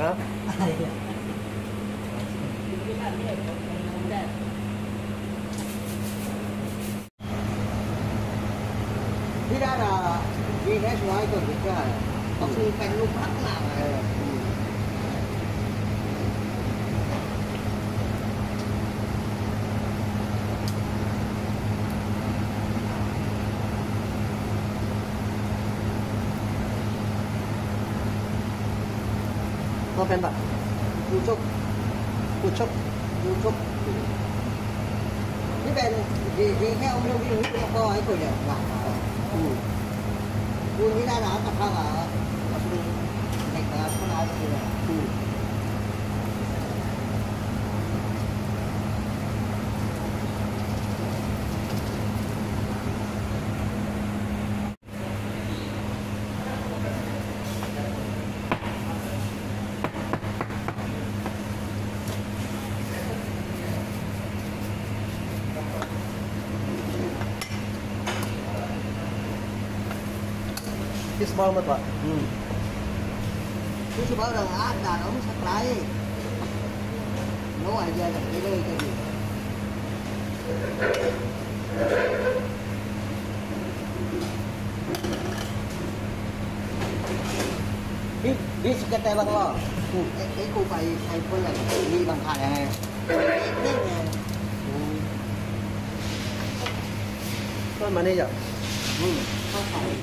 Hả? Thế ra là vì nãy xuống ai cần việc ra Có khi cánh lúc mắt là ก็เป็นแบบกูชกกูชกกูชกนี่เป็นดีดีแค่เอาเรื่องวิ่งวิ่งก็ให้คนเดียวว่ากูกูนี่ได้แล้วแต่ข้าวอะกูเด็กแล้วข้าวเร่คือ Fish bomb Pak. Hmm. cứ bảo rằng nggak đàn ông supply. Lo aja yang beda tadi. Biết đây cái gì, đi tay bằng lo. Ừ. Cái cô phải phải phân là đi bằng hạt này. Biết nè. Ừ. Thôi mà đi rồi. Ừ.